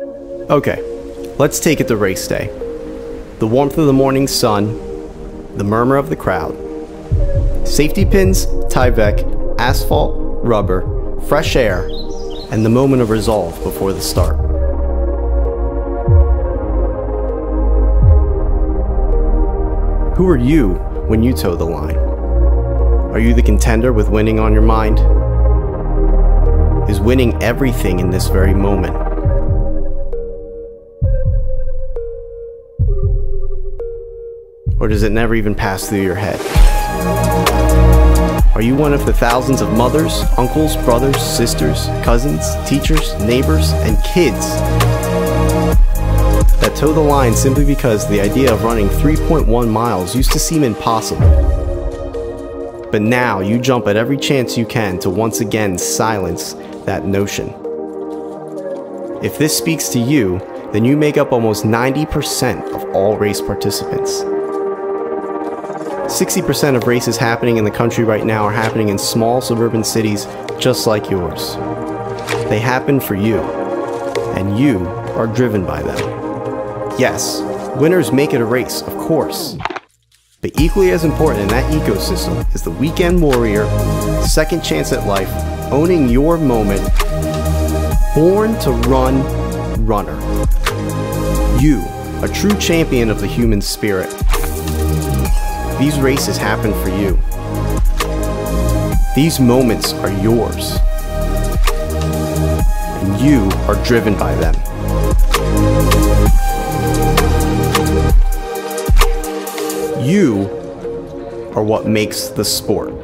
Okay, let's take it to race day. The warmth of the morning sun, the murmur of the crowd. Safety pins, Tyvek, asphalt, rubber, fresh air, and the moment of resolve before the start. Who are you when you toe the line? Are you the contender with winning on your mind? Is winning everything in this very moment? Or does it never even pass through your head? Are you one of the thousands of mothers, uncles, brothers, sisters, cousins, teachers, neighbors, and kids that toe the line simply because the idea of running 3.1 miles used to seem impossible? But now you jump at every chance you can to once again silence that notion. If this speaks to you, then you make up almost 90% of all race participants. 60% of races happening in the country right now are happening in small suburban cities just like yours. They happen for you, and you are driven by them. Yes, winners make it a race, of course. But equally as important in that ecosystem is the weekend warrior, second chance at life, owning your moment, born to run runner. You, a true champion of the human spirit. These races happen for you. These moments are yours. And you are driven by them. You are what makes the sport.